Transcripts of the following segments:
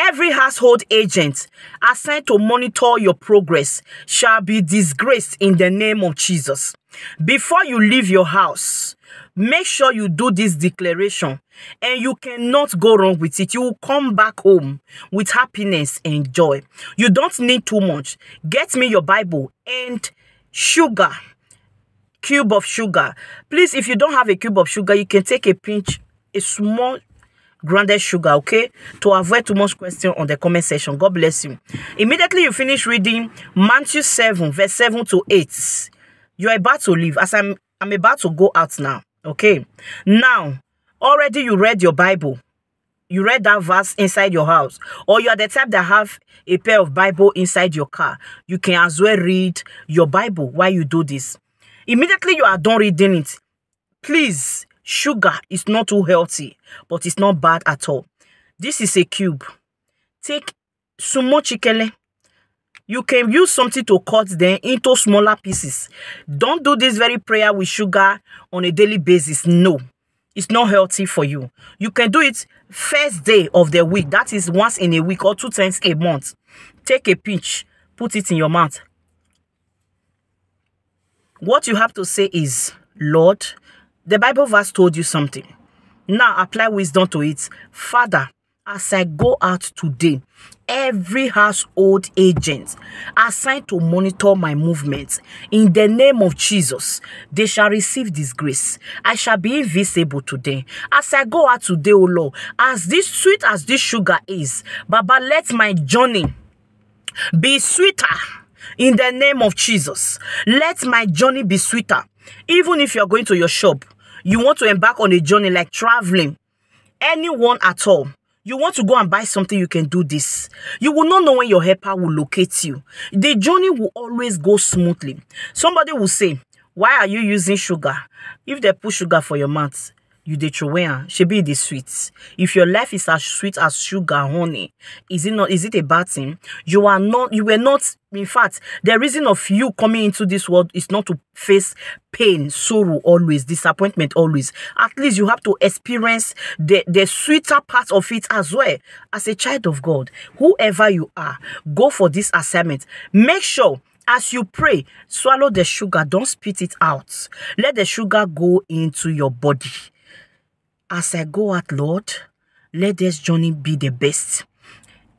Every household agent assigned to monitor your progress shall be disgraced in the name of Jesus. Before you leave your house, make sure you do this declaration and you cannot go wrong with it. You will come back home with happiness and joy. You don't need too much. Get me your Bible and sugar, cube of sugar. Please, if you don't have a cube of sugar, you can take a pinch, a small grounded sugar, okay? To avoid too much question on the comment section. God bless you. Immediately you finish reading Matthew 7, verse 7 to 8. You're about to leave as I'm I'm about to go out now. Okay. Now, already you read your Bible. You read that verse inside your house. Or you are the type that have a pair of Bible inside your car. You can as well read your Bible while you do this. Immediately you are done reading it. Please Sugar is not too healthy, but it's not bad at all. This is a cube. Take sumo chikele. You can use something to cut them into smaller pieces. Don't do this very prayer with sugar on a daily basis. No, it's not healthy for you. You can do it first day of the week. That is once in a week or two times a month. Take a pinch, put it in your mouth. What you have to say is, Lord, the Bible verse told you something. Now apply wisdom to it. Father, as I go out today, every household agent assigned to monitor my movements, in the name of Jesus, they shall receive this grace. I shall be invisible today. As I go out today, O Lord, as this sweet as this sugar is, Baba, let my journey be sweeter in the name of Jesus. Let my journey be sweeter. Even if you're going to your shop, you want to embark on a journey like traveling, anyone at all, you want to go and buy something, you can do this. You will not know when your helper will locate you. The journey will always go smoothly. Somebody will say, why are you using sugar? If they put sugar for your mouth, you dey throway am shebi e dey sweet. If your life is as sweet as sugar honey is it not is it a bad thing? You are not you were not in fact the reason of you coming into this world is not to face pain sorrow always disappointment always. At least you have to experience the the sweeter part of it as well. As a child of god whoever you are go for this assignment. Make sure as you pray swallow the sugar don't spit it out. Let the sugar go into your body as I go out, Lord, let this journey be the best.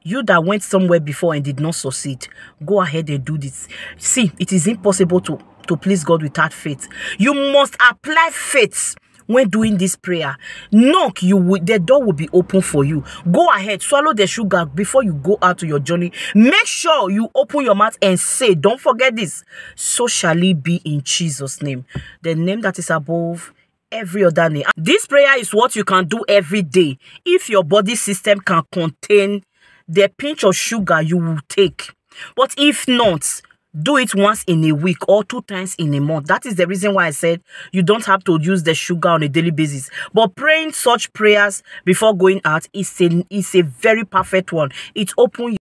You that went somewhere before and did not succeed, go ahead and do this. See, it is impossible to, to please God without faith. You must apply faith when doing this prayer. Knock, you will, the door will be open for you. Go ahead, swallow the sugar before you go out to your journey. Make sure you open your mouth and say, don't forget this. So shall it be in Jesus' name. The name that is above every other name. This prayer is what you can do every day. If your body system can contain the pinch of sugar you will take. But if not, do it once in a week or two times in a month. That is the reason why I said you don't have to use the sugar on a daily basis. But praying such prayers before going out is a, is a very perfect one. It opens